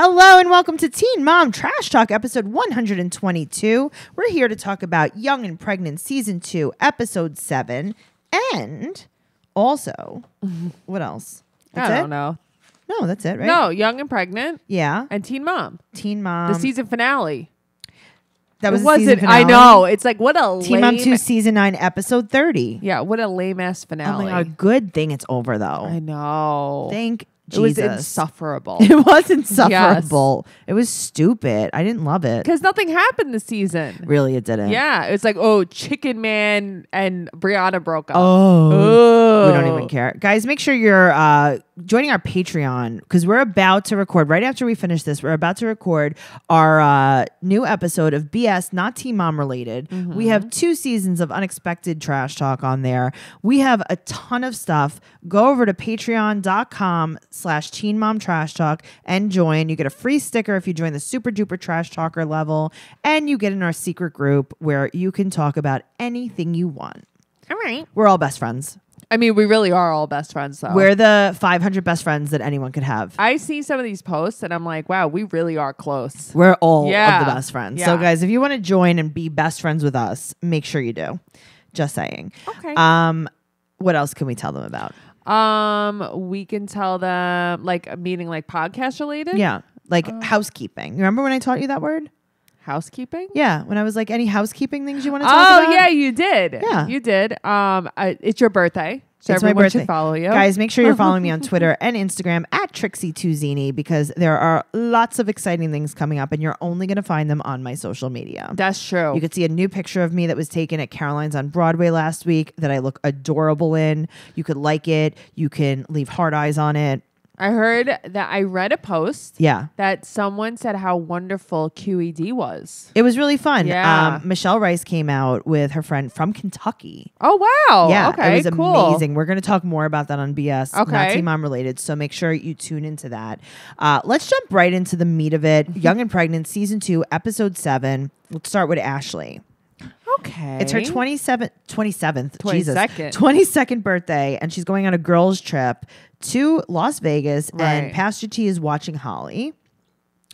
Hello and welcome to Teen Mom Trash Talk, episode 122. We're here to talk about Young and Pregnant, season two, episode seven, and also, what else? That's I don't know. No, that's it, right? No, Young and Pregnant Yeah, and Teen Mom. Teen Mom. the season finale. that was it the season wasn't. I finale. know. It's like what a Teen lame. Mom 2, season nine, episode 30. yeah, what a lame ass Oh finale. my God, good thing it's over though. I know. Thank it was insufferable. It was insufferable. It was stupid. I didn't love it. Because nothing happened this season. Really, it didn't. Yeah, it's like oh, Chicken Man and Brianna broke up. Oh. Oh. We don't even care. Guys, make sure you're uh, joining our Patreon because we're about to record, right after we finish this, we're about to record our uh, new episode of BS, not Teen Mom related. We have two seasons of unexpected trash talk on there. We have a ton of stuff. Go over to patreon.com slash teen mom trash talk and join. You get a free sticker if you join the super duper trash talker level, and you get in our secret group where you can talk about anything you want. All right. We're all best friends. I mean, we really are all best friends, though. We're the 500 best friends that anyone could have. I see some of these posts and I'm like, wow, we really are close. We're all of the best friends. So, Yeah. guys, if you want to join and be best friends with us, make sure you do. Just saying. Okay. Um, what else can we tell them about? Um, we can tell them like meaning like podcast related. Yeah, like Uh. housekeeping. Remember when I taught you that word? Housekeeping. Yeah, when I was like, any housekeeping things you want to talk Oh about? yeah, you did. Yeah. you did. Um, I, it's your birthday, so It's my everyone birthday. should follow you, Guys, make sure you're following me on Twitter and Instagram at trixietuzzini because there are lots of exciting things coming up and you're only going to find them on my social media. That's true. You could see a new picture of me that was taken at Caroline's on Broadway last week that I look adorable in. You could like it. You can leave hard eyes on it. I heard that I read a post Yeah. that someone said how wonderful QED was. It was really fun. Yeah. Um, Michelle Rice came out with her friend from Kentucky. Oh wow. yeah, Okay. it was cool. amazing. We're going to talk more about that on BS, not Okay. Teen Mom related. So make sure you tune into that. Uh, let's jump right into the meat of it. Young and Pregnant, season two, episode seven. Let's start with Ashley. Okay. It's her 27th, 27th, Jesus, 22nd. 22nd birthday, and she's going on a girls' trip to Las Vegas, and Pastor T is watching Holly.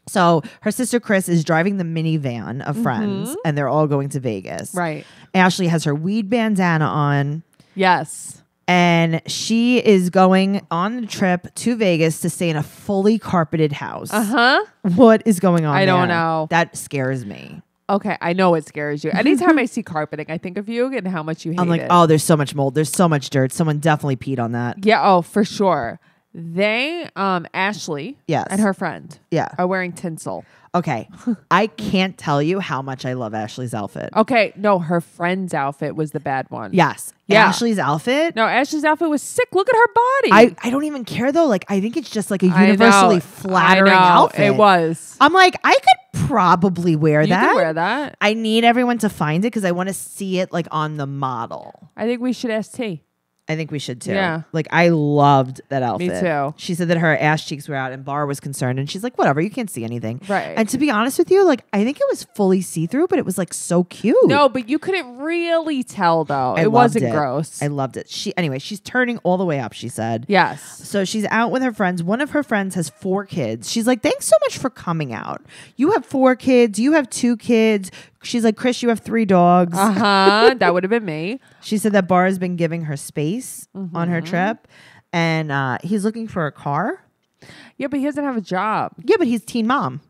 So her sister Chris is driving the minivan of friends, and they're all going to Vegas. Mm-hmm. Right. Ashley has her weed bandana on, Yes. and she is going on the trip to Vegas to stay in a fully carpeted house. Uh huh. What is going on? I don't know. That scares me. Okay. I know it scares you. Anytime I see carpeting, I think of you and how much you hate it. I'm like, it. oh, there's so much mold. There's so much dirt. Someone definitely peed on that. Yeah, oh, for sure. They, um, Ashley, Yes. and her friend Yeah. are wearing tinsel. Okay. I can't tell you how much I love Ashley's outfit. Okay, no, her friend's outfit was the bad one. Yes. Yeah. Ashley's outfit. No, Ashley's outfit was sick. Look at her body. I, I don't even care though. Like I think it's just like a universally flattering outfit. It was. I'm like, I could probably wear You that. can wear that. I need everyone to find it because I want to see it like on the model. I think we should ask T. I think we should too. Yeah. Like I loved that outfit. Me too. She said that her ass cheeks were out and Bar was concerned and she's like, whatever, you can't see anything. Right. And to be honest with you, like I think it was fully see-through, but it was like so cute. No, but you couldn't really tell though. I it wasn't it. gross. I loved it. She anyway, she's turning all the way up, she said. yes. So she's out with her friends. One of her friends has four kids. She's like, Thanks so much for coming out. You have four kids, you have two kids. She's like, Chris, you have three dogs. Uh huh. that would have been me. She said that Bar has been giving her space on Mm-hmm. her trip. And uh, he's looking for a car. Yeah, but he doesn't have a job. Yeah, but he's teen mom.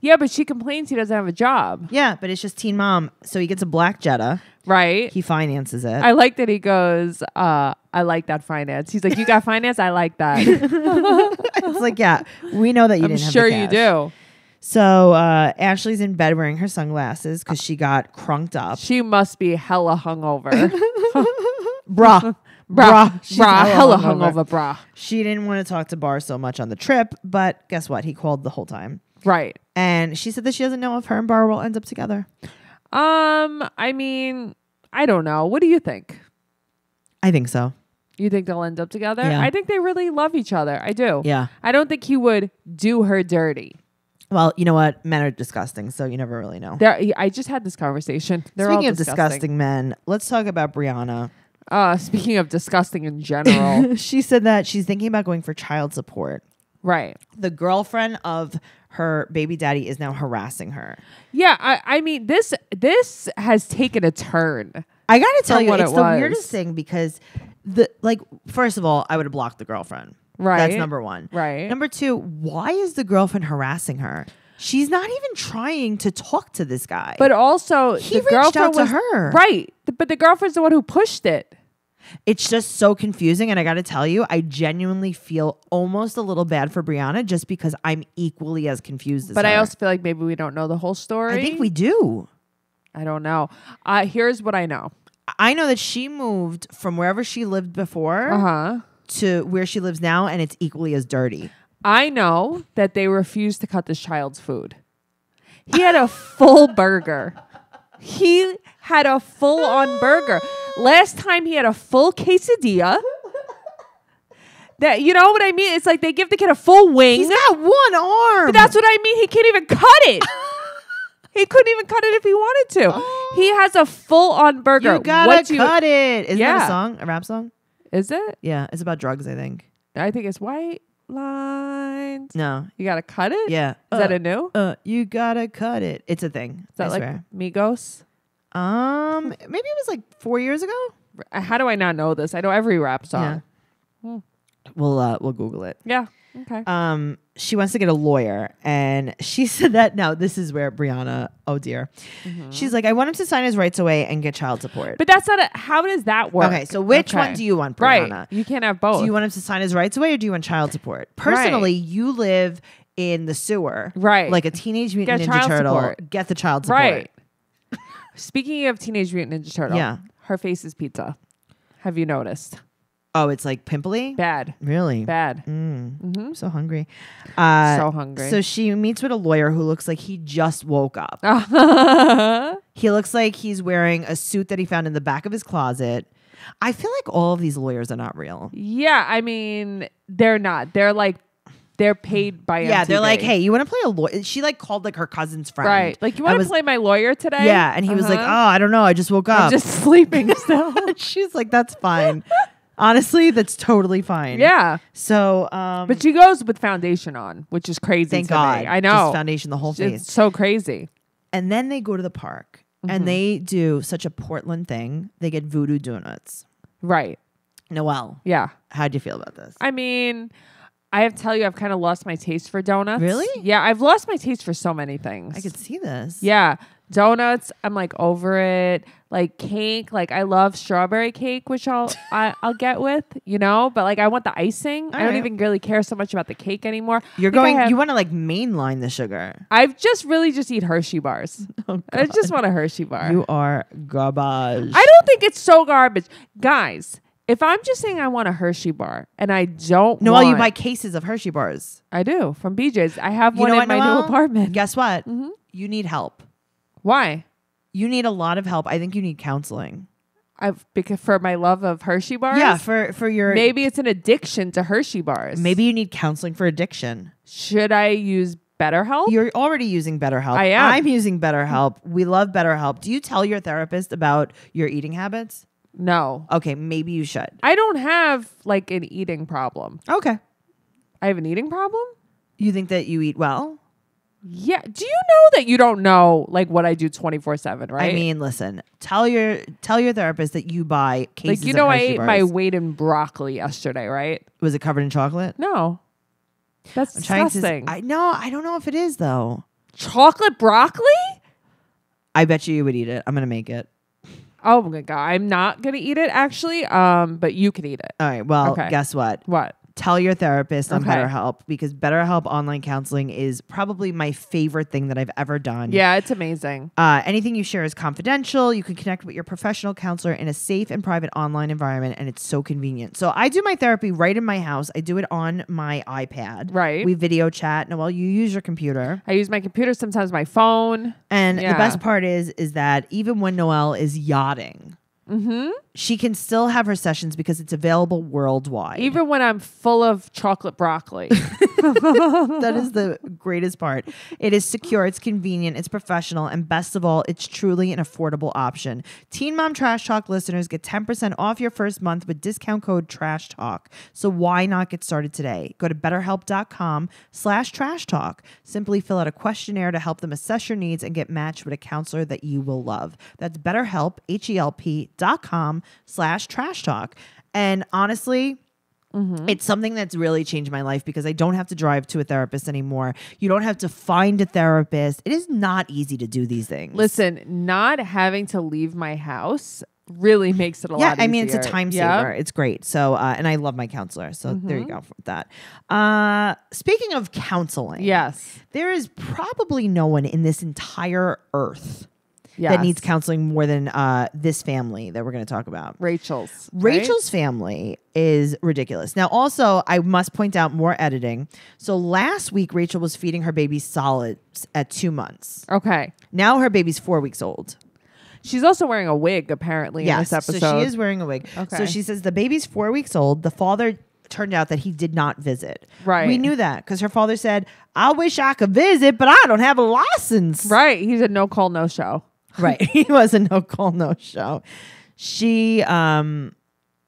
Yeah, but she complains he doesn't have a job. Yeah, but it's just teen mom. So he gets a black Jetta. Right. He finances it. I like that he goes, uh, I like that finance. He's like, You got finance? I like that. it's like, yeah, we know that you I'm didn't have sure you do. So uh, Ashley's in bed wearing her sunglasses because she got crunked up. She must be hella hungover. Bruh. Brah, She's brah, hella hungover, brah. She didn't want to talk to Bar so much on the trip, but guess what? He called the whole time. Right. And she said that she doesn't know if her and Bar will end up together. Um, I mean, I don't know. What do you think? I think so. You think they'll end up together? Yeah. I think they really love each other. I do. Yeah. I don't think he would do her dirty. Well, you know what? Men are disgusting, so you never really know. There, I just had this conversation. They're Speaking all of disgusting men, let's talk about Brianna. Uh, speaking of disgusting in general, she said that she's thinking about going for child support. Right. The girlfriend of her baby daddy is now harassing her. Yeah, I, I mean this this has taken a turn. I gotta tell you, what it's it the was. weirdest thing because the like first of all, I would have blocked the girlfriend. Right. That's number one. Right. Number two, why is the girlfriend harassing her? She's not even trying to talk to this guy. But also He the reached girlfriend out to was her. Right. But the girlfriend's the one who pushed it. it's just so confusing. And I gotta tell you, I genuinely feel almost a little bad for Brianna just because I'm equally as confused as But I also feel like maybe we don't know the whole story. I think we do. I don't know. Uh here's what I know. I know that she moved from wherever she lived before Uh-huh. To where she lives now, and it's equally as dirty. I know that they refused to cut this child's food. He had a full burger. He had a full on burger. Last time he had a full quesadilla. That you know what I mean? It's like they give the kid a full wing. He's got one arm. But that's what I mean. He can't even cut it. he couldn't even cut it if he wanted to. He oh. has a full on burger. you gotta What you- cut it. Isn't that a song? A rap song? Is it? Yeah, it's about drugs. I think. I think it's white lines. No. You gotta cut it. Yeah. Is that Uh, a new? Uh, you gotta cut it. It's a thing. Is that I like swear. Migos? Um, maybe it was like four years ago. How do I not know this? I know every rap song. We'll uh, we'll Google it. Yeah. Okay. Um, she wants to get a lawyer, and she said that. Now this is where Brianna. Oh dear. She's like, I want him to sign his rights away and get child support. Mm-hmm. but that's not a. How does that work? okay, so which Okay. one do you want, Brianna? Right. You can't have both. Do you want him to sign his rights away, or do you want child support? Personally, you live in the sewer, Right. Like a teenage mutant Get ninja child turtle. support. Get the child support. right. Speaking of Teenage Mutant Ninja Turtle, Yeah. her face is pizza. Have you noticed? Oh, it's like pimply. Bad. Really? Bad. Mm, Mm-hmm. So hungry. Uh, so hungry. So she meets with a lawyer who looks like he just woke up. He looks like he's wearing a suit that he found in the back of his closet. I feel like all of these lawyers are not real. yeah, I mean, they're not. They're like, they're paid by. Yeah, they're like, hey, you want to play a lawyer? She like called like her cousin's friend. right. Like, you want to play my lawyer today? Yeah, and he was like, oh, Uh-huh. I don't know, I just woke up. I'm just sleeping still. She's like, that's fine. Honestly, that's totally fine. yeah. So, um, But she goes with foundation on, which is crazy. thank to me. God, I Just know. foundation the whole face. It's so crazy. And then they go to the park Mm-hmm. and they do such a Portland thing. They get voodoo donuts. Right. Noelle, Yeah. how do you feel about this? I mean, I have to tell you, I've kind of lost my taste for donuts. Really? Yeah, I've lost my taste for so many things. I could see this. Yeah, donuts. I'm like over it. Like cake. Like I love strawberry cake, which I'll I, I'll get with. You know, but like I want the icing. I don't Alright. even really care so much about the cake anymore. You're I I going. have- you want to like mainline the sugar. I've just really just eat Hershey bars. Oh, I just want a Hershey bar. You are garbage. I don't think it's so garbage, guys. If I'm just saying I want a Hershey bar and I don't no, want, you buy cases of Hershey bars. I do from BJ's. I have You one know in what, my Noelle? new apartment. Guess what? Mm-hmm. You need help. Why? You need a lot of help. I think you need counseling. I've because for my love of Hershey bars. Yeah, for for your maybe it's an addiction to Hershey bars. maybe you need counseling for addiction. should I use BetterHelp? You're already using BetterHelp. I am. I'm using BetterHelp. We love BetterHelp. Do you tell your therapist about your eating habits? no, Okay, maybe you should. I don't have like an eating problem. Okay. I have an eating problem. You think that you eat well? Yeah. Do you know that you don't know like what I do twenty four seven? Right. I mean, listen. Tell your tell your therapist that you buy cases. like you know, I ate my bars. weight in broccoli yesterday. Right. Was it covered in chocolate? No. That's I'm trying to. disgusting. I no, I don't know if it is though. Chocolate broccoli? I bet you you would eat it. I'm gonna make it. Oh my god, I'm not gonna eat it actually. Um, but you can eat it. All right. Well, Okay. guess what? What? Tell your therapist on Okay. BetterHelp because BetterHelp online counseling is probably my favorite thing that I've ever done. Yeah, it's amazing. Uh, anything you share is confidential. You can connect with your professional counselor in a safe and private online environment, and it's so convenient. So I do my therapy right in my house. I do it on my iPad. Right. We video chat. Noelle, you use your computer. I use my computer, sometimes my phone. And Yeah. the best part is, is that even when Noelle is yachting, Mm-hmm. she can still have her sessions because it's available worldwide. Even when I'm full of chocolate broccoli. that is the greatest part. It is secure, it's convenient, it's professional, and best of all, it's truly an affordable option. Teen Mom Trash Talk listeners get 10% off your first month with discount code Trash Talk. So why not get started today? Go to betterhelp.com slash trash talk. Simply fill out a questionnaire to help them assess your needs and get matched with a counselor that you will love. That's betterhelp, H-E-L-P dot com slash trash talk. And honestly, it's something that's really changed my life because I don't have to drive to a therapist anymore. You don't have to find a therapist. It is not easy to do these things. Listen, not having to leave my house really makes it a yeah, lot easier. I mean, it's a time Yeah. saver. It's great. So, uh, and I love my counselor. So there Mm-hmm. you go for that. Uh, speaking of counseling, Yes. there is probably no one in this entire earth Yes. that needs counseling more than uh, this family that we're going to talk about. Rachel's. right? Rachel's family is ridiculous. Now, also, I must point out more editing. So last week, Rachel was feeding her baby solids at two months. Okay. Now her baby's four weeks old. She's also wearing a wig apparently in Yes, this episode. so she is wearing a wig. Okay. So she says the baby's four weeks old. The father turned out that he did not visit. Right. We knew that because her father said, "I wish I could visit, but I don't have a license." Right. He's a no call, no show. Right he was a no call no show she um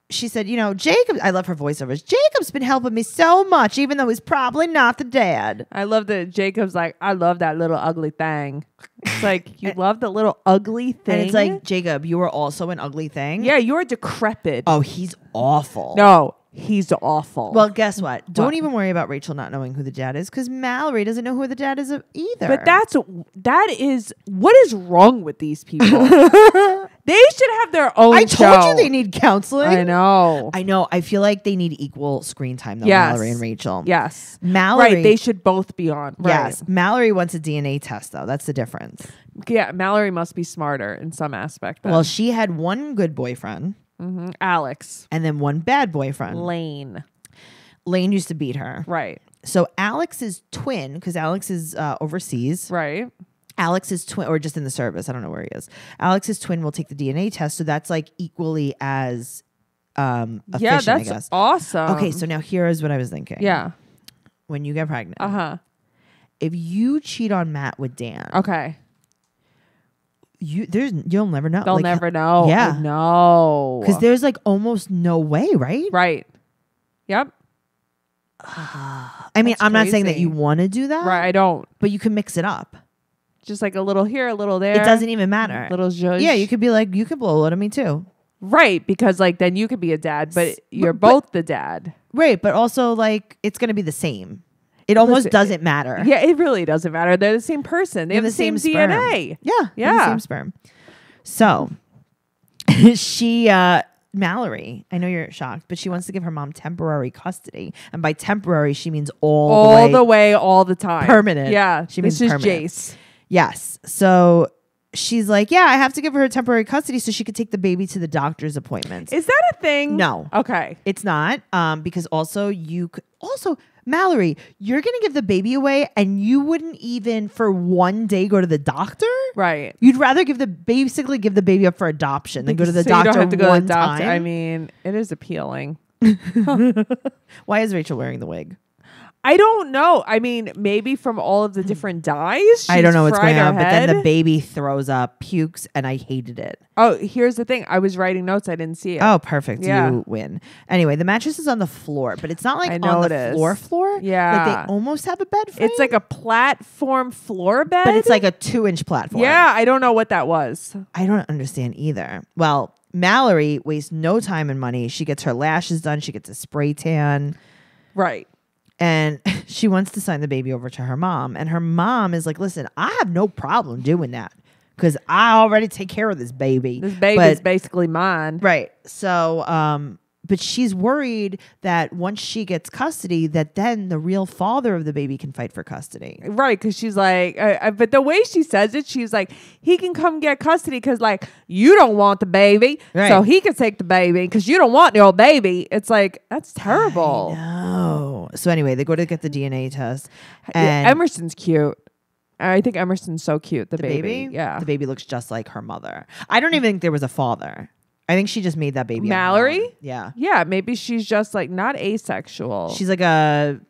she said you know jacob i love her voiceovers jacob's been helping me so much even though he's probably not the dad I love that Jacob's like, I love that little ugly thing. It's like, you love the little ugly thing. and it's like jacob you are also an ugly thing yeah, you're decrepit. oh he's awful No, he's awful. well guess what don't What? even worry about rachel not knowing who the dad is because mallory doesn't know who the dad is either but that's that is what is wrong with these people? they should have their own. i told you they need counseling I know. i know i feel like they need equal screen time though Yes. mallory and rachel yes, mallory right. They should both be on. Right. Yes, Mallory wants a DNA test though. That's the difference. Yeah, Mallory must be smarter in some aspect. Then. Well, she had one good boyfriend Mhm. Alex and then one bad boyfriend. Lane. Lane used to beat her. Right. So Alex's twin, because Alex is uh, overseas. Right. Alex's twin, or just in the service. I don't know where he is. Alex's twin will take the DNA test, so that's like equally as um, efficient. yeah, that's awesome. Okay, so now here is what I was thinking. yeah. when you get pregnant, Uh huh. if you cheat on Matt with Dan, Okay. You there's you'll never know. They'll Like, never know. yeah. No. because there's like almost no way, right? right. Yep. I mean, That's I'm not saying that you want to do that, Right. I don't. But you can mix it up. Just like a little here, a little there. It doesn't even matter. Little zhuzh. Yeah, you could be like, you could blow a load at me too. Right, because like then you could be a dad, but you're but- both the dad. Right, but also like it's gonna be the same. It almost Listen, doesn't matter. Yeah, it really doesn't matter. They're the same person. They have the, same, sperm. DNA. Yeah, the Yeah. same sperm. So she uh Mallory, I know you're shocked, but she wants to give her mom temporary custody. And by temporary, she means all, All the the way. way, all the time. Permanent. Yeah. She this means is permanent. Jace. Yes. So she's like, Yeah, I have to give her temporary custody so she could take the baby to the doctor's appointments. Is that a thing? No. Okay. It's not, um, because also you could also Mallory, you're gonna give the baby away, and you wouldn't even for one day go to the doctor. Right. You'd rather give the basically give the baby up for adoption than go to the So doctor You don't have to go to the doctor. time. I mean, it is appealing. Why is Rachel wearing the wig? I don't know. I mean, maybe from all of the hmm. different dyes. I don't know what's going on, but then the baby throws up, pukes, and I hated it. Oh, here's the thing. I was writing notes. I didn't see it. Oh, perfect. Yeah. You win. Anyway, the mattress is on the floor, but it's not like I know on the is. floor floor. Like Yeah. they almost have a bed frame. It's like a platform floor bed. but it's like a two inch platform. Yeah, I don't know what that was. I don't understand either. Well, Mallory wastes no time and money. She gets her lashes done. She gets a spray tan. Right. And she wants to sign the baby over to her mom. And her mom is like listen i have no problem doing that because i already take care of this baby. This baby is basically mine. right. So um but she's worried that once she gets custody that then the real father of the baby can fight for custody Right, because she's like, uh, uh, but the way she says it, she's like, he can come get custody because, like, you don't want the baby, Right. so he can take the baby because you don't want the old baby. It's like that's terrible. no so anyway they go to get the dna test Yeah, Emerson's cute. I think Emerson's so cute. The, the baby. baby yeah. the baby looks just like her mother i don't even think there was a father I think she just made that baby. on her Mallory? own. Yeah. Yeah, maybe she's just like not asexual. She's like a.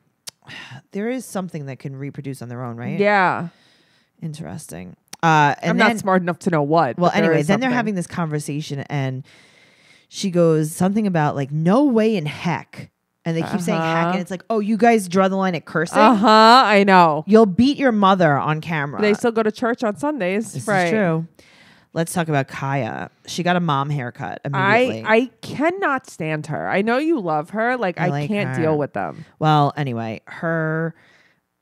There is something that can reproduce on their own, right? yeah. Interesting. Uh, and I'm then, not smart enough to know what. Well, but there anyway, is then they're something. having this conversation, and she goes something about like no way in heck, and they keep saying heck, Uh-huh. and it's like, oh, you guys draw the line at cursing. Uh huh. I know. You'll beat your mother on camera. They still go to church on Sundays. this right. is true. Let's talk about Kiaya. She got a mom haircut I immediately. I cannot stand her. I know you love her. Like I I, like can't her. deal with them. well, anyway, her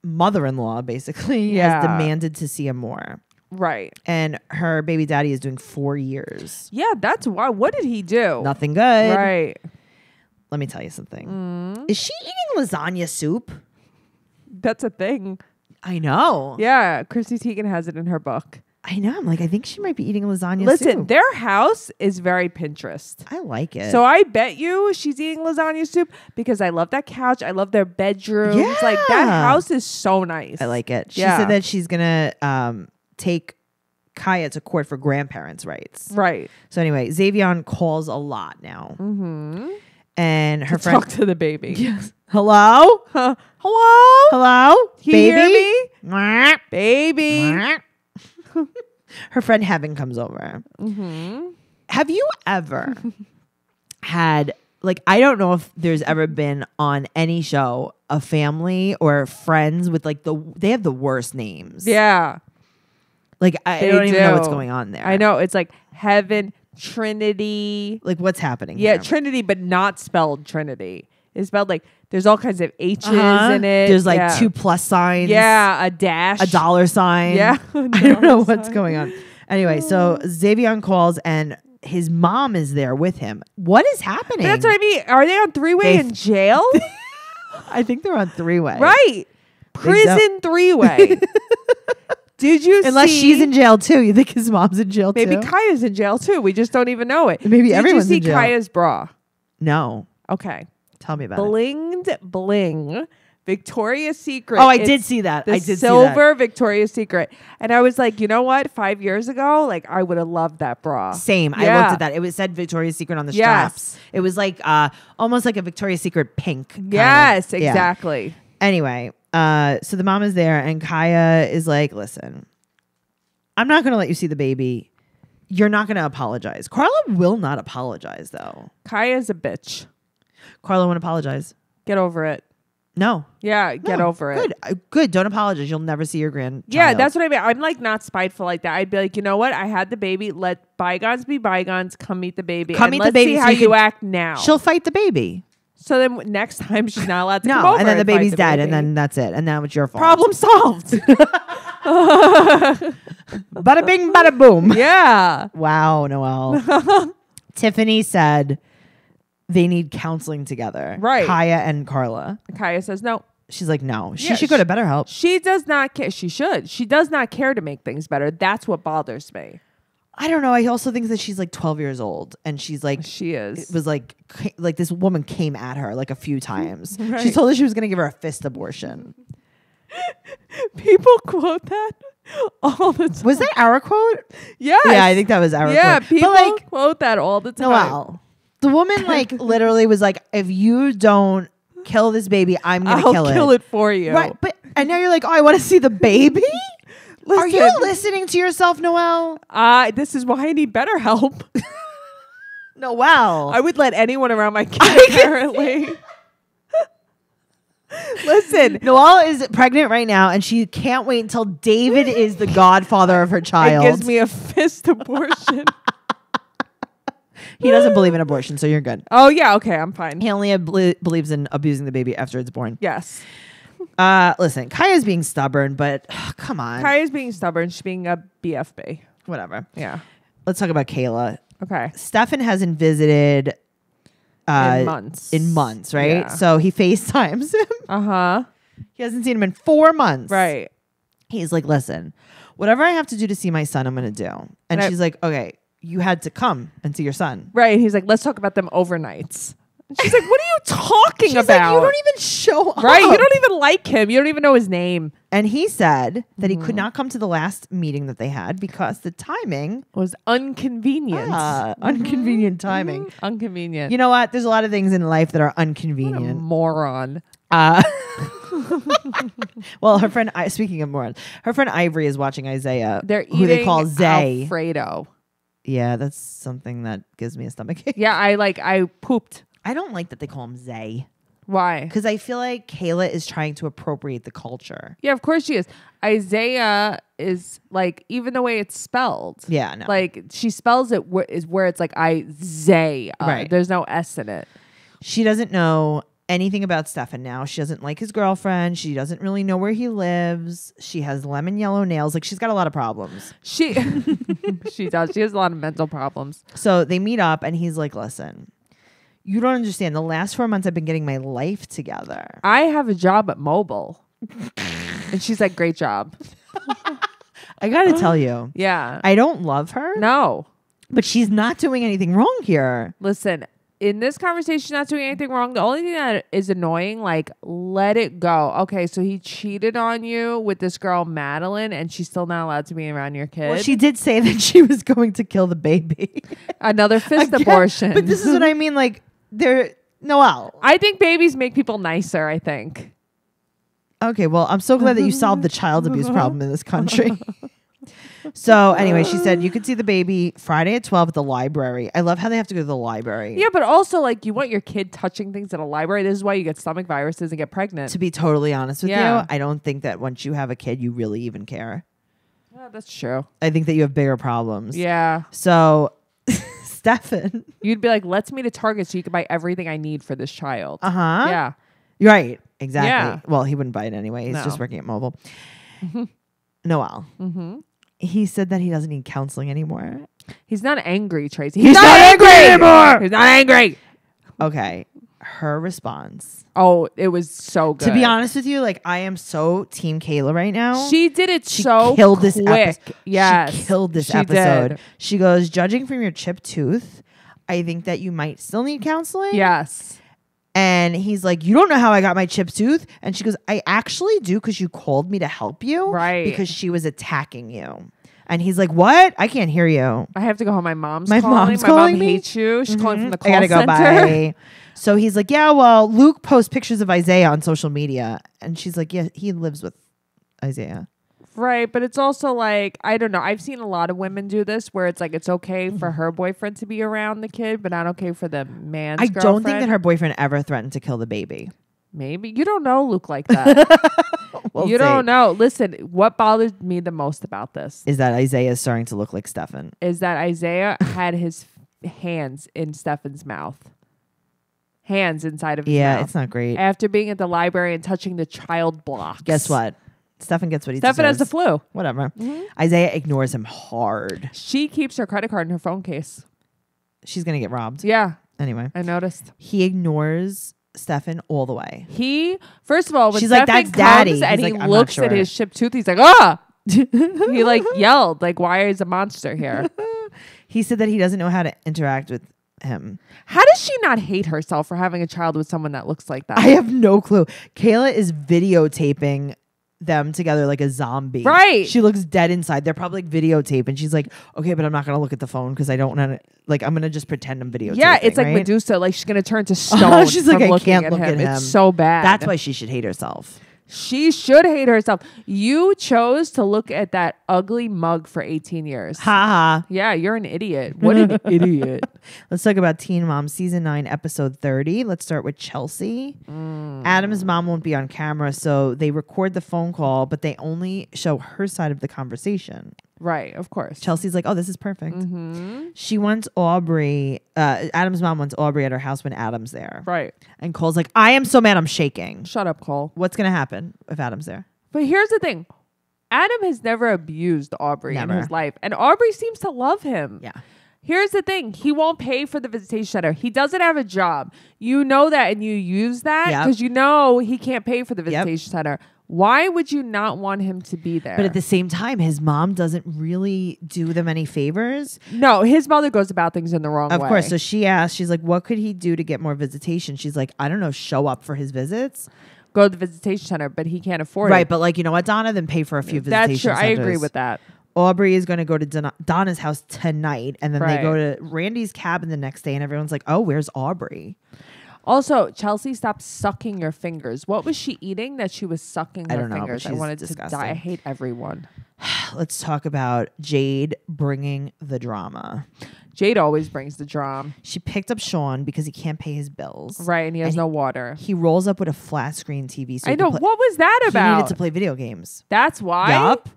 mother-in-law basically Yeah. has demanded to see him more, Right. and her baby daddy is doing four years. Yeah, that's why. What did he do? Nothing good. Right. Let me tell you something. Mm. Is she eating lasagna soup? That's a thing. I know. Yeah, Chrissy Teigen has it in her book. I know. I'm like, I think she might be eating lasagna Listen, soup. their house is very Pinterest. I like it. So I bet you she's eating lasagna soup because I love that couch. I love their bedrooms. Yeah. Like that house is so nice. I like it. She Yeah. said that she's gonna um, take Kiaya to court for grandparents' rights. Right. So anyway, Xavion calls a lot now, Mm-hmm. and her To friend. talk to the baby. Yes. Hello. Huh. Hello, Hello. You baby. hear me? Mwah. baby. Her friend Heaven comes over. Mm-hmm. Have you ever had like I don't know if there's ever been on any show a family or friends with like the they have the worst names. Yeah, Like I, I don't even know what's going on there. I know. It's like heaven, Trinity. Like what's happening? Yeah, here? Trinity, but not spelled Trinity. It's spelled like there's all kinds of H's Uh-huh. in it. There's like yeah. two plus signs. Yeah, a dash. A dollar sign. Yeah. I don't know what's going on. Anyway, so Xavion calls and his mom is there with him. What is happening? That's what I mean. Are they on three way in jail? I think they're on three way. right. Prison three way. Did you Unless see, she's in jail too. You think his mom's in jail too? Maybe? Kiaya's in jail too. We just don't even know it. Maybe Did everyone's you see in jail. Kiaya's bra? no. Okay. Tell me about it. Blinged bling. Victoria's Secret. Oh, I It's did see that. The I did silver Victoria's Secret. And I was like, you know what? Five years ago, like I would have loved that bra. Same. I looked at that. It was said Victoria's Secret on the Yes. straps. It was like uh almost like a Victoria's Secret pink. kind of. Yes, Yeah. exactly. Anyway, uh so the mom is there and Kiaya is like, "Listen. I'm not going to let you see the baby. You're not going to apologize." Carla will not apologize though. Kiaya's a bitch. Carla won't apologize. Get over it. No. Yeah, get No. over it. Good. Uh, Good. Don't apologize. You'll never see your grandchild. Yeah, that's what I mean. I'm like not spiteful like that. I'd be like, you know what? I had the baby. Let bygones be bygones. Come meet the baby. Come and meet the let's baby See so how you you, can- act now. She'll fight the baby. so then w- next time she's not allowed to come No, over and then the fight baby's dead, baby. and then that's it. And now it's your fault. problem solved. Bada bing, bada boom. yeah. Wow, Noelle. Tiffany said they need counseling together. Right. Kiaya and Carla. Kiaya says no. She's like, no. She Yeah, should go to BetterHelp. She does not care. She should. She does not care to make things better. That's what bothers me. I don't know. I also think that she's like 12 years old and she's like, She is. it was like, ca- like this woman came at her like a few times. She Right. told her she was going to give her a fist abortion. People quote that all the time. Was that our quote? Yes. Yeah, I think that was our quote. Yeah, quote. people but like, quote that all the time. Noelle, the woman like literally was like, if you don't kill this baby, I'm going to kill it. I'll kill, kill it for you. Right. But, and now you're like, oh, I want to see the baby? Are you listening to yourself, Noelle? Uh, this is why I need better help. Noelle. I would let anyone around my kid, apparently. Listen, Noelle is pregnant right now, and she can't wait until David is the godfather of her it child. gives me a fist abortion. He doesn't believe in abortion, so you're good. oh, yeah. Okay, I'm fine. He only believes in abusing the baby after it's born. Yes. Uh, listen, Kiaya's being stubborn, but come on, Kiaya's being stubborn. She's being a BFB. whatever. Yeah. Let's talk about Kayla. Okay. Stefan hasn't visited uh, in months. in months, right? Yeah. So he FaceTimes him. Uh huh. he hasn't seen him in four months. Right. He's like, listen, whatever I have to do to see my son, I'm going to do. And And I- she's like, okay, you had to come and see your son. Right. And he's like, let's talk about them overnights. She's like, "What are you talking She's like, about?" you don't even show up. right? You don't even like him. You don't even know his name. And he said that he Mm-hmm. could not come to the last meeting that they had because the timing, Was inconvenient. ah, inconvenient timing. Mhm. Inconvenient. You know what? There's a lot of things in life that are inconvenient. moron. Uh, well, her friend, I, speaking of morons, her friend Ivory is watching Isaiah, They're who they call Zay. Alfredo. Yeah, that's something that gives me a stomach ache. Yeah, I like. I pooped. I don't like that they call him Zay Why? because I feel like Kayla is trying to appropriate the culture. Yeah, of course she is. Isaiah is like even the way it's spelled. Yeah, no. Like she spells it wh- is where it's like I Zay. Uh, right. There's no S in it. she doesn't know anything about Stefan now. She doesn't like his girlfriend. She doesn't really know where he lives. She has lemon yellow nails. Like she's got a lot of problems. She she does. She has a lot of mental problems. So they meet up and he's like, listen, you don't understand. The last four months I've been getting my life together. I have a job at Mobile. and she's like, great job. I got to tell you, Yeah. I don't love her, no. but she's not doing anything wrong here. Listen, in this conversation, not doing anything wrong. The only thing that is annoying, like, let it go. Okay, so he cheated on you with this girl, Madeline, and she's still not allowed to be around your kid. Well, she did say that she was going to kill the baby. Another fist Again, abortion. But this is what I mean. Like, they're Noelle. I think babies make people nicer, I think. Okay, well, I'm so glad that you solved the child abuse problem in this country. So, anyway, she said you could see the baby Friday at 12 at the library. I love how they have to go to the library. Yeah, but also, like, you want your kid touching things at a library. This is why you get stomach viruses and get pregnant. To be totally honest with Yeah. you, I don't think that once you have a kid, you really even care. Yeah, that's true. I think that you have bigger problems. Yeah. So, Stefan. You'd be like, let's meet at Target so you can buy everything I need for this child. Uh huh. Yeah. Right. Exactly. Yeah. Well, he wouldn't buy it anyway. He's No. just working at mobile. Noelle. Mm-hmm. He said that he doesn't need counseling anymore. He's not angry, Tracey. He's not angry anymore. He's not angry. Okay. Her response. Oh, it was so good. To be honest with you, like I am so team Kayla right now. she did it She so killed this episode. Yes, She killed this she episode. did. She goes, judging from your chipped tooth, I think that you might still need counseling. Yes. And he's like, You don't know how I got my chipped tooth? And she goes, I actually do because you called me to help you. Right. Because she was attacking you. And he's like, What? I can't hear you. I have to go home. My mom's My calling. mom's My calling mom me? hates you. She's calling from the call I gotta center. go bye. so he's like, Yeah, well, Luke posts pictures of Isaiah on social media. And she's like, Yeah, he lives with Isaiah. Right, but it's also like I don't know. I've seen a lot of women do this where it's like it's okay for mm-hmm. her boyfriend to be around the kid, but not okay for the man. I don't think that her boyfriend ever threatened to kill the baby. Maybe you don't know Luke like that. We'll you see. don't know. Listen, what bothered me the most about this Is that Isaiah is starting to look like Stefan? is that Isaiah had his hands in Stefan's mouth, hands inside of his Yeah, mouth it's not great. after being at the library and touching the child blocks. Guess what? Stefan gets what he Stefan has the flu. Whatever. Mm-hmm. Isaiah ignores him hard. She keeps her credit card in her phone case. She's gonna get robbed. Yeah, Anyway, I noticed. he ignores Stefan all the way. He first of all, when She's like, Stefan "That's daddy." comes and He's he like, "I'm not looks at sure." his chipped tooth, he's like, ah. he like yelled, like, why is a monster here? He said that he doesn't know how to interact with him. How does she not hate herself for having a child with someone that looks like that? I have no clue. Kayla is videotaping them together like a zombie. Right. She looks dead inside. They're probably like videotape, and she's like, "Okay, but I'm not gonna look at the phone because I don't want to. Like, I'm gonna just pretend I'm videotaping." yeah, it's like right? Medusa, like she's gonna turn to oh, stone. She's like, "I can't at look him. at him." It's so bad. That's why she should hate herself. She should hate herself. You chose to look at that ugly mug for 18 years. Ha ha. Yeah, you're an idiot. What an idiot. Let's talk about Teen Mom season nine, episode 30. Let's start with Chelsea. Mm. Adam's mom won't be on camera, so they record the phone call, but they only show her side of the conversation. Right, of course. Chelsea's like, oh, this is perfect. Mm-hmm. She wants Aubrey, uh, Adam's mom wants Aubrey at her house when Adam's there. Right. And Cole's like, I am so mad, I'm shaking. Shut up, Cole. What's going to happen if Adam's there? But here's the thing. Adam has never abused Aubrey Never. in his life, and Aubrey seems to love him. Yeah. Here's the thing. He won't pay for the visitation center. He doesn't have a job. You know that and you use that Yep. because you know he can't pay for the Yep. visitation center. Why would you not want him to be there? But at the same time, his mom doesn't really do them any favors. no, his mother goes about things in the wrong Of way. Of course. So she asked, she's like, what could he do to get more visitation? She's like, I don't know, show up for his visits. go to the visitation center, but he can't afford Right. it. Right. But like, you know what, Donna? Then pay for a few That's visitation true. I agree with that. Aubrey is going to go to Donna- Donna's house tonight, and then they go to Randy's cabin the next day, and everyone's like, "Oh, where's Aubrey?" Also, Chelsea, stop sucking your fingers. What was she eating that she was sucking I her don't know, but fingers? I she's wanted to die. I hate everyone. Let's talk about Jade bringing the drama. Jade always brings the drum. She picked up Sean because he can't pay his bills. Right, and he has And no water. He rolls up with a flat screen TV. So I he know. play- what was that about? He about? needed to play video games. That's why. Yup.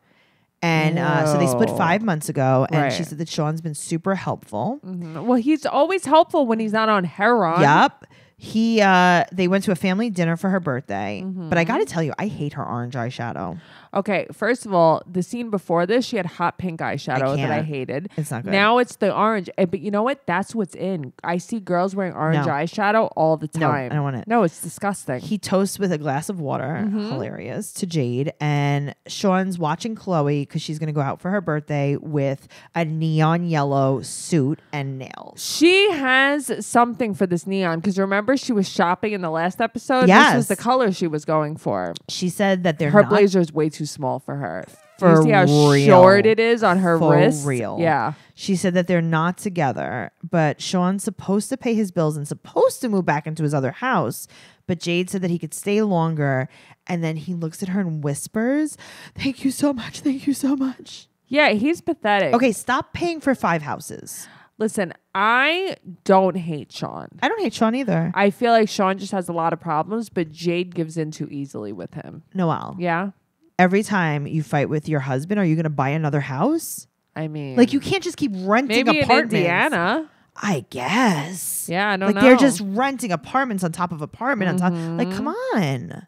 And uh, so they split No. five months ago, and she Right. said that Sean's been super helpful. Mhm. Well, he's always helpful when he's not on heroin. Yup. He uh they went to a family dinner for her birthday. But I Mm-hmm. gotta tell you, I hate her orange eyeshadow. Okay, first of all, the scene before this, she had hot pink eyeshadow that I hated. It's not good. Now it's the orange. Eh, But you know what? That's what's in. I see girls wearing orange No. eyeshadow all the No, time. I don't want it. No, it's disgusting. He toasts with a glass of water, Mm-hmm. hilarious, to Jade. And Sean's watching Chloe because she's going to go out for her birthday with a neon yellow suit and nails. She has something for this neon because remember she was shopping in the last episode. This Yes. was the color she was going for. She said that they're her not blazer is way too small for her. For you see how real. short it is on her For wrist? real. Yeah. She said that they're not together, but Sean's supposed to pay his bills and supposed to move back into his other house. But Jade said that he could stay longer. And then he looks at her and whispers, Thank you so much. Thank you so much. Yeah, he's pathetic. Okay, stop paying for five houses. Listen, I don't hate Sean. I don't hate Sean either. I feel like Sean just has a lot of problems, but Jade gives in too easily with him. Noelle, Yeah. Every time you fight with your husband, are you going to buy another house? I mean, Like, you can't just keep renting maybe in apartments. Indiana. I guess. Yeah, I don't like know. they're just renting apartments on top of apartment on top. Like, come Mm-hmm. on.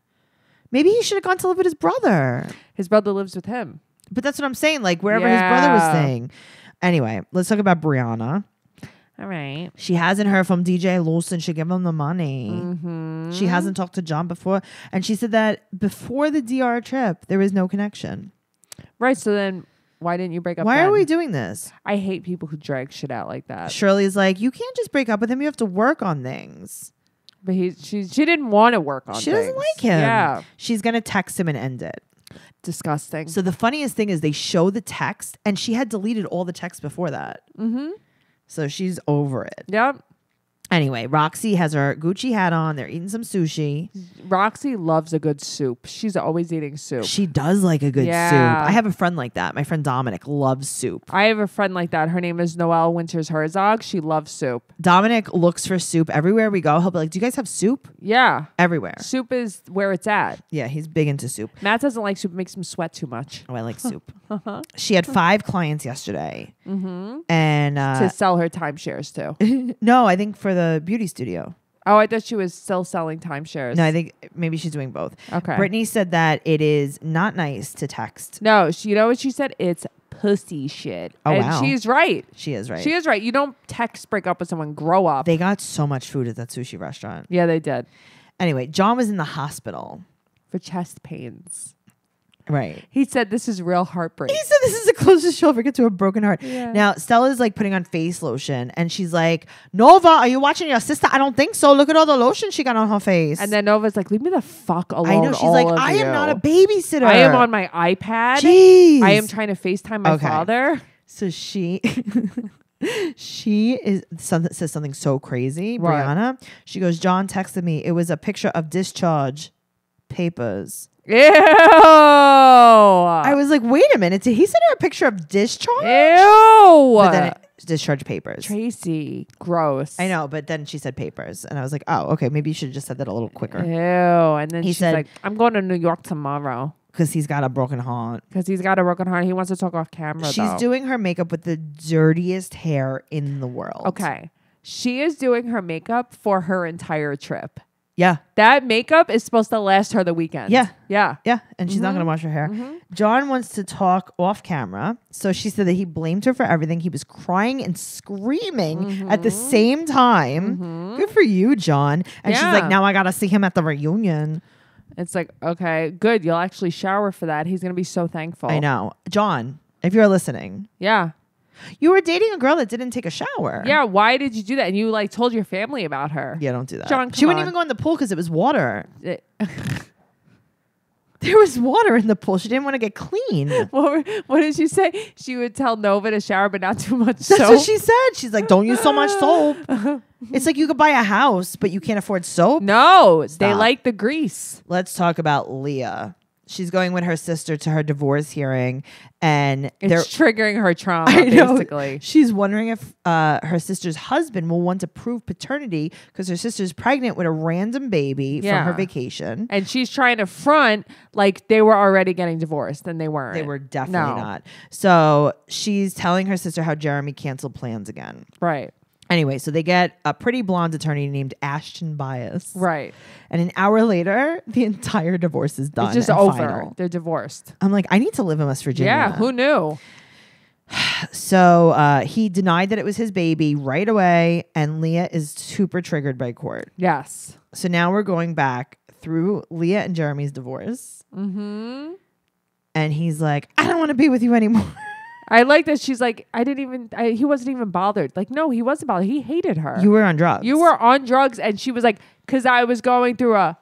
Maybe he should have gone to live with his brother. his brother lives with him. But that's what I'm saying. Like wherever his brother was staying. Anyway, let's talk about Brianna. All right. She hasn't heard from DJ Lawson. She gave him the money. Mm-hmm. She hasn't talked to John before, and she said that before the DR trip, there was no connection. Right. So then, why didn't you break up? Why are we doing this? I hate people who drag shit out like that. Shirley's like, you can't just break up with him. You have to work on things. But he, she, she didn't want to work on. It. She doesn't like him. Yeah. She's gonna text him and end it. Disgusting. So the funniest thing is they show the text, and she had deleted all the text before that. mm-hmm. So she's over it. Yep. Anyway, Roxy has her Gucci hat on. They're eating some sushi. Roxy loves a good soup. She's always eating soup. She does like a good Yeah. soup. I have a friend like that. My friend Dominic loves soup. I have a friend like that. Her name is Noelle Winters Herzog. She loves soup. Dominic looks for soup everywhere we go. He'll be like, "Do you guys have soup?" Yeah. Everywhere. Soup is where it's at. Yeah, he's big into soup. Matt doesn't like soup. It makes him sweat too much. Oh, I like soup. she had five clients yesterday, Mm-hmm. and to uh, sell her timeshares too. no, I think for the beauty studio. oh, I thought she was still selling timeshares. No, I think maybe she's doing both. Okay. Brittany said that it is not nice to text. No, she, you know what she said? It's pussy shit. Oh, and wow. she's right. She is right. She is right. You don't text break up with someone. Grow up. they got so much food at that sushi restaurant. yeah, they did. Anyway, John was in the hospital. For chest pains. Right. He said this is real heartbreak. He said this is the closest she'll ever get to a broken heart. Yeah. Now, Stella's like putting on face lotion and she's like, Nova, are you watching your sister? I don't think so. Look at all the lotion she got on her face. And then Nova's like, leave me the fuck alone. I know. She's like, I am not a babysitter. I am on my iPad. Jeez. I am trying to FaceTime my Okay. father. So she. She is something says something so crazy, What? Briana. She goes, John texted me. It was a picture of discharge papers. Ew. I was like, wait a minute. Did he send her a picture of discharge? Ew. But then it, discharge papers. Tracey, gross. I know, but then she said papers, and I was like, "Oh, okay. Maybe you should have just said that a little quicker." Ew. And then He she's said- like, I'm going to New York tomorrow Because he's got a broken heart. because he's got a broken heart. He wants to talk off camera. She's though. doing her makeup with the dirtiest hair in the world. Okay. She is doing her makeup for her entire trip. Yeah, That makeup is supposed to last her the weekend. Yeah. Yeah. yeah, and she's not Mm-hmm. gonna wash her hair. John wants to talk off camera, so she said that he blamed her for everything. He was crying and screaming at the Mm-hmm. same time. Good for you, John. And she's Yeah. like, "Now I gotta see him at the reunion." It's like, okay, good. You'll actually shower for that. He's going to be so thankful. I know. John, if you're listening, Yeah. You were dating a girl that didn't take a shower. Yeah. Why did you do that? And you like told your family about her. Yeah, don't do that. John, she wouldn't on. even go in the pool because it was water. It- There was water in the pool. She didn't want to get clean. what, were- what did she say? She would tell Nova to shower, but not too much That's soap. what she said. She's like, don't use so much soap. it's like you could buy a house, but you can't afford soap. no, they like the grease. Let's talk about Leah. She's going with her sister to her divorce hearing, and they're It's triggering her trauma, basically. She's wondering if uh, her sister's husband will want to prove paternity because her sister's pregnant with a random baby Yeah. from her vacation. And she's trying to front like they were already getting divorced, and they weren't. They were definitely No. not. So she's telling her sister how Jeremy canceled plans again. Right. Anyway, so they get a pretty blonde attorney named Ashton Bias. Right. And an hour later, the entire divorce is done. It's just over. final. They're divorced. I'm like, I need to live in West Virginia. Yeah. Who knew? So uh, he denied that it was his baby right away, and Leah is super triggered by court. Yes. So now we're going back through Leah and Jeremy's divorce, Mm-hmm. and he's like, I don't want to be with you anymore. I like that she's like, I didn't even, I, he wasn't even bothered. Like, no, he wasn't bothered. He hated her. you were on drugs. You were on drugs, and she was like, because I was going through a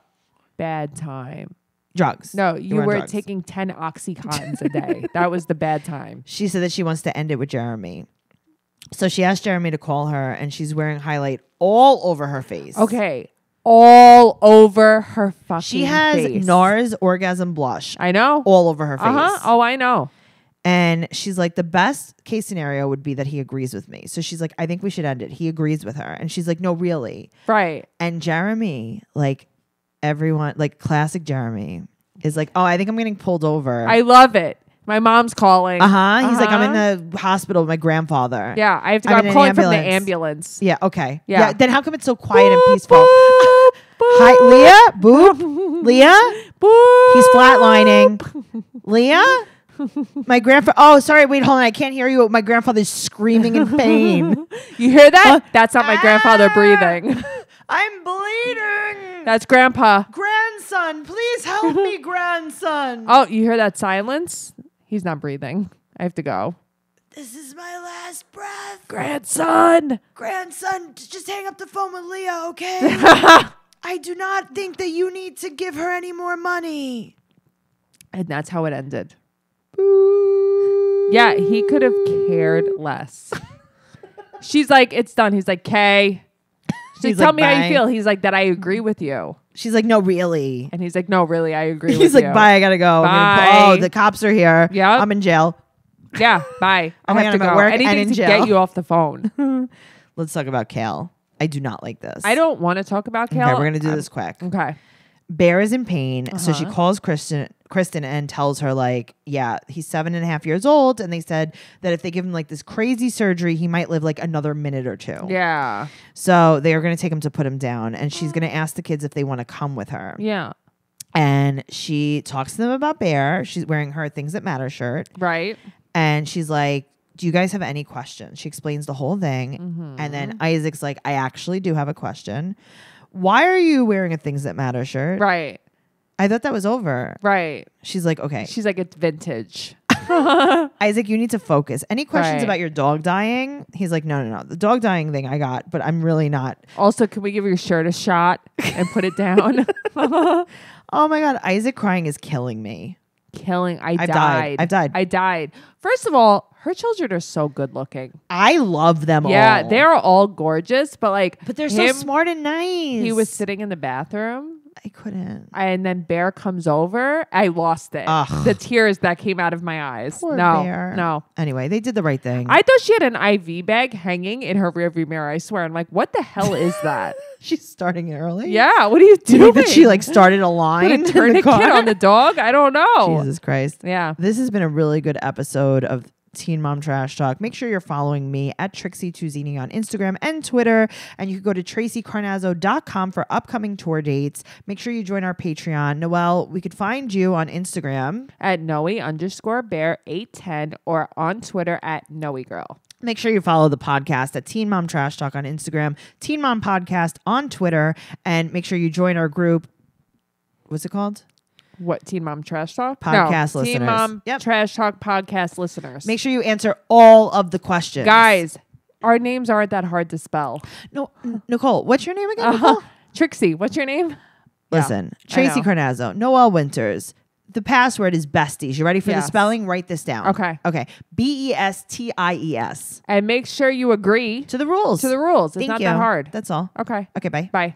bad time. drugs. No, you, were drugs. taking 10 Oxycontins a day. that was the bad time. She said that she wants to end it with Jeremy. So she asked Jeremy to call her, and she's wearing highlight all over her face. Okay. All over her fucking face. She has face. NARS orgasm blush I know. all over her face. Uh huh. Oh, I know. And she's like, the best case scenario would be that he agrees with me. So she's like, I think we should end it. He agrees with her. And she's like, no, really. Right. And Jeremy, like everyone, like classic Jeremy, is like, oh, I think I'm getting pulled over. I love it. My mom's calling. uh huh. He's like, I'm Uh-huh. in the hospital with my grandfather. Yeah, I have to go. I'm I'm, in an calling from the ambulance. ambulance. Yeah. Okay. Yeah. Then how come it's so quiet and peaceful? boop, Hi, Leah. Boop. Leah. boop. He's flatlining. Leah. My grandfather. Oh, sorry. Wait, hold on. I can't hear you. My grandfather's screaming in pain. You hear that? Uh, That's not my grandfather ah. breathing. I'm bleeding. That's grandpa. grandson, please help me, grandson. Oh, you hear that silence? He's not breathing. I have to go. This is my last breath. Grandson. Grandson, just hang up the phone with Leah, okay? I do not think that you need to give her any more money. And that's how it ended. Yeah, he could have cared less. She's like, it's done. He's like, Kay. She's like, He's tell like, me how "Bye." you feel. He's like, that I agree with you. She's like, no, really. And he's like, no, really, I agree He's with like, you. bye, I gotta go. I'm gonna Bye. oh, the cops are here. Yep. I'm in jail. Yeah, bye. I my have God, to I'm at go. work and Anything in to jail. get you off the phone. Let's talk about Kail. I do not like this. I don't want to talk about Kail. Okay, we're gonna do this quick. Okay. Bear is in pain, so she Uh-huh. calls Kristen Kristen and tells her like, yeah, he's seven and a half years old, and they said that if they give him like this crazy surgery, he might live like another minute or two. Yeah. So they are going to take him to put him down, and she's going to ask the kids if they want to come with her. Yeah. And she talks to them about Bear. She's wearing her Things That Matter shirt, Right. and she's like, "Do you guys have any questions?" She explains the whole thing, Mm-hmm. and then Isaac's like, "I actually do have a question. Why are you wearing a Things That Matter shirt?" Right. I thought that was over. Right. She's like, "Okay, She's like, it's vintage. Isaac, you need to focus. Any questions Right. about your dog dying?" He's like, "No, no, no. The dog dying thing I got, but I'm really not." Also, can we give your shirt a shot and put it down? Oh my god, Isaac crying is killing me. Killing. I I've died. died. I've died. I died. First of all, her children are so good looking. I love them Yeah, all. they're all gorgeous, but like, but they're him, so smart and nice. He was sitting in the bathroom. I couldn't. and then Bear comes over. I lost it. Ugh. The tears that came out of my eyes. Poor no, Bear. no. Anyway, they did the right thing. I thought she had an IV bag hanging in her rearview mirror. I swear. I'm like, what the hell is that? She's starting early. yeah, what are you Do you think that she like started a line? put a tourniquet on the dog? I don't know. Jesus Christ. Yeah. This has been a really good episode of Teen Mom Trash Talk. Make sure you're following me at Trixie Tuzzini on Instagram and Twitter. And you can go to traceycarnazzo.com for upcoming tour dates. Make sure you join our Patreon. Noelle, we could find you on Instagram. At Noe underscore bear 810 or on Twitter at Noe girl. Make sure you follow the podcast at Teen Mom Trash Talk on Instagram, Teen Mom Podcast on Twitter, and make sure you join our group. what's it called? What Teen Mom Trash Talk Podcast no, Teen. Mom Yep. Trash Talk podcast listeners. Make sure you answer all of the questions. guys, our names aren't that hard to spell. No, Nicole, what's your name again? Uh-huh. Nicole? Trixie, what's your name? Listen, I Tracey. Carnazzo, Noelle Winters. The password is besties. You ready for Yes. the spelling? Write this down. Okay. Okay. B E S T I E S. And make sure you agree To the rules. to the rules. It's Thank not you. that hard. That's all. Okay. Okay, bye. Bye.